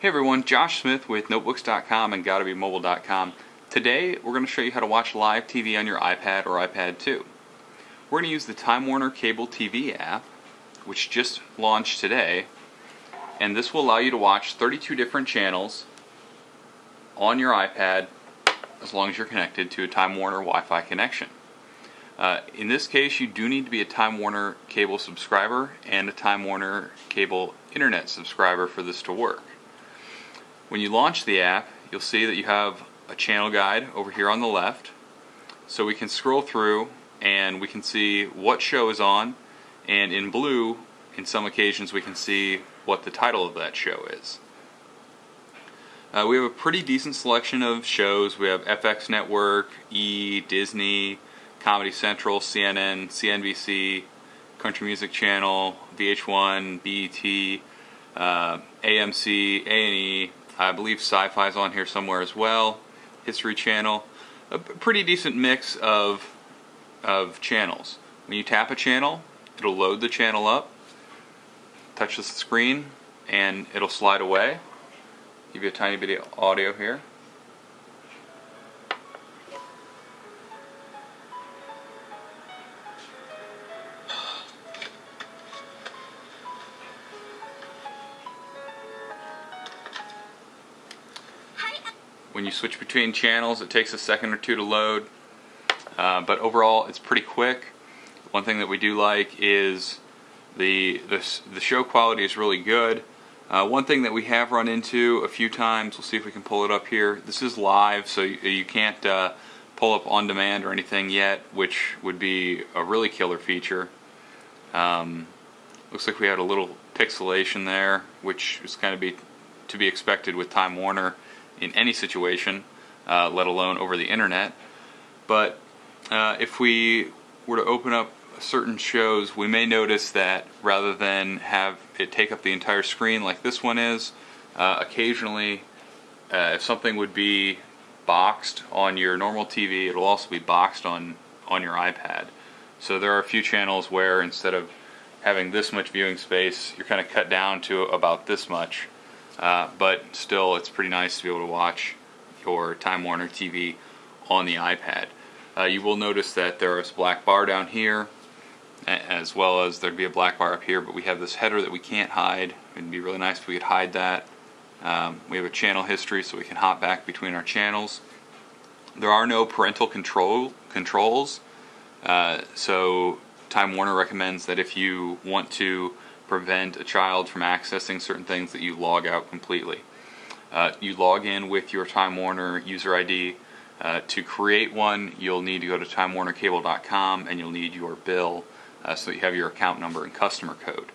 Hey everyone, Josh Smith with Notebooks.com and GottaBeMobile.com. Today we're going to show you how to watch live TV on your iPad or iPad 2. We're going to use the Time Warner Cable TV app, which just launched today, and this will allow you to watch 32 different channels on your iPad as long as you're connected to a Time Warner Wi-Fi connection. Uh, in this case, you do need to be a Time Warner cable subscriber and a Time Warner cable internet subscriber for this to work. When you launch the app, you'll see that you have a channel guide over here on the left. So we can scroll through and we can see what show is on, and in blue, in some occasions, we can see what the title of that show is. Uh, we have a pretty decent selection of shows. We have FX Network, E, Disney, Comedy Central, CNN, CNBC, Country Music Channel, VH1, BET, uh, AMC, A&E. I believe Sci-Fi's on here somewhere as well. History Channel. A pretty decent mix of of channels. When you tap a channel, it'll load the channel up, touch the screen, and it'll slide away. Give you a tiny bit of audio here. When you switch between channels, it takes a second or two to load, uh, but overall it's pretty quick. One thing that we do like is the, the, the show quality is really good. Uh, one thing that we have run into a few times, we'll see if we can pull it up here. This is live, so you, you can't uh, pull up on demand or anything yet, which would be a really killer feature. Um, looks like we had a little pixelation there, which is kind of be to be expected with Time Warner in any situation, uh, let alone over the internet. But uh, if we were to open up certain shows, we may notice that rather than have it take up the entire screen like this one is, uh, occasionally uh, if something would be boxed on your normal TV, it'll also be boxed on, on your iPad. So there are a few channels where instead of having this much viewing space, you're kind of cut down to about this much. Uh, but still, it's pretty nice to be able to watch your Time Warner TV on the iPad. Uh, you will notice that there is a black bar down here, as well as there'd be a black bar up here, but we have this header that we can't hide. It'd be really nice if we could hide that. Um, we have a channel history so we can hop back between our channels. There are no parental control controls, uh, so Time Warner recommends that if you want to prevent a child from accessing certain things that you log out completely. Uh, you log in with your Time Warner user ID. Uh, to create one, you'll need to go to TimeWarnerCable.com and you'll need your bill uh, so that you have your account number and customer code.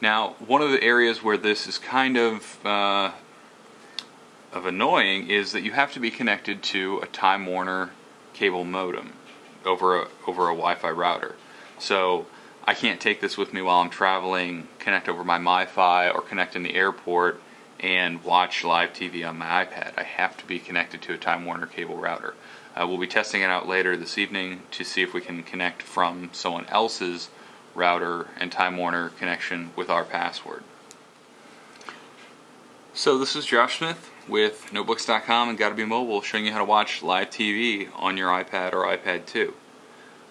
Now, one of the areas where this is kind of uh, of annoying is that you have to be connected to a Time Warner cable modem over a, over a Wi-Fi router. So I can't take this with me while I'm traveling, connect over my MiFi, or connect in the airport and watch live TV on my iPad. I have to be connected to a Time Warner cable router. Uh, we'll be testing it out later this evening to see if we can connect from someone else's router and Time Warner connection with our password. So this is Josh Smith with Notebooks.com and Gotta Be Mobile showing you how to watch live TV on your iPad or iPad 2.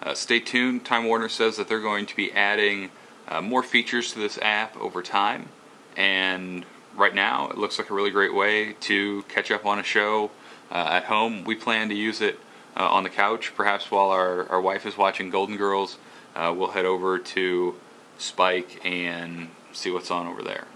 Uh, stay tuned. Time Warner says that they're going to be adding uh, more features to this app over time, and right now it looks like a really great way to catch up on a show uh, at home. We plan to use it uh, on the couch, perhaps while our, our wife is watching Golden Girls. Uh, we'll head over to Spike and see what's on over there.